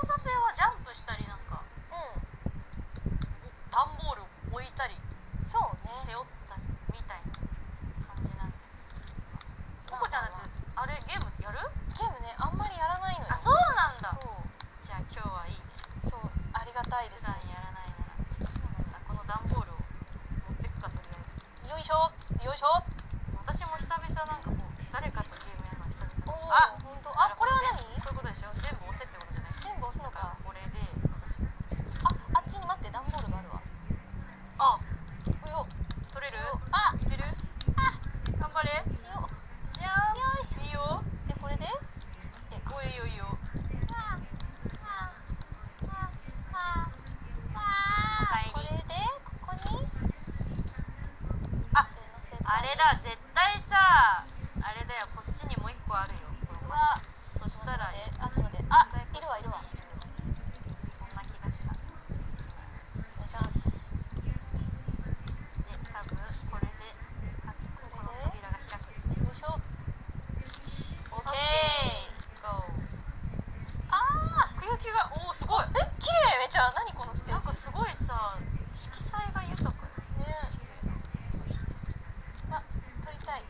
交差性はジャンプしたりなんか段ボール置いたりうんそうね。背負ったりみたいな感じなんで。ココちゃんだってあれゲームやる？ゲームねあんまりやらないのよ。あそうなんだ。そう。じゃあ今日はいいね。そうありがたいです。普段やらないなら。さこの段ボールを持ってくかとりあえず。よいしょ。よいしょ。私も久々なんかこう誰かとゲームやるの久々おおあ本当あこれは何こういうことでしょ全部押せってことじゃない全部押すのかこれで私がこっちああっちに待って段ボールがあるわあうよ取れるあいけるあ頑張れよじゃーんいいよでこれでえおいいよいいよこれでここにあ乗せてあれだ絶対さあれだよこっちにもう一個あるよ。これうわ。そしたらあちょっと待って。あいるわいるわ。そんな気がした。でお願いします。多分これであこの扉が開く。よいしょ。オッケー奥行きがおおすごい。ーえ綺麗。めちゃ何このステージ。なんかすごいさ色彩が豊かよね綺麗な色してあ撮りたい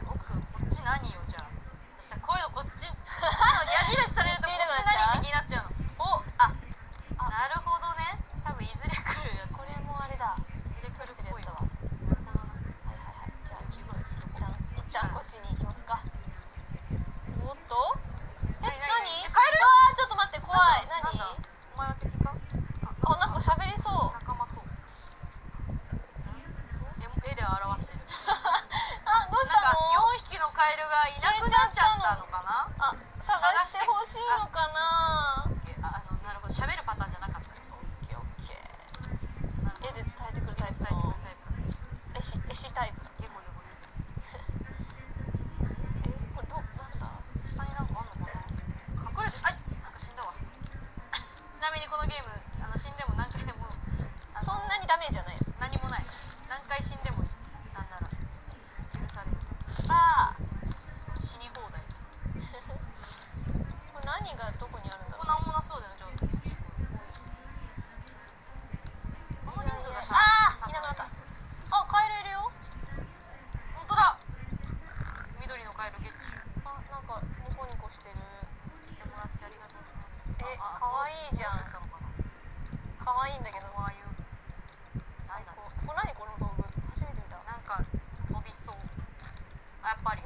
えー、奥こっち何よじゃあ私さこういうのこっちあの矢印されるとこっち何って気になっちゃうのおああなるほどね多分いずれ来るやつこれもあれだいずれ来るっぽいなわなるほどなはいはいはいじゃあ一番一旦一旦こっちに行きますかおっとえ何何何えカエルあーちょっと待って怖い何なんだお前は敵かあなんか喋りそう仲間そう絵絵で表してるあどうしなんかたの4匹のカエルがいなくなっちゃったのかな？あ探してほしいのかな？ああのなるほど。喋るパターンじゃなかったねオッケーオッケー。絵で伝えてくるタイプ絵師絵師タイプ。れどなんだ？下になんかあんのかな？隠れてあいなんか死んだわ。ちなみにこのゲームあの死んでも何回でもそんなにダメージはないやつ。何もない何回死んでもなんなら許されるあそう死に放題ですーこれ何がどこにあるんだろうここなんもなそうだよねちょっとこのリングがさあー多分いなくなったあカエルいるよ本当だ緑のカエルゲッチュあなんかニコニコしてる。つけてもらってありがとうえます。かわいいじゃん。可愛いんだけどこういう。最高。これ何この道具？初めて見た。なんか飛びそう。あやっぱり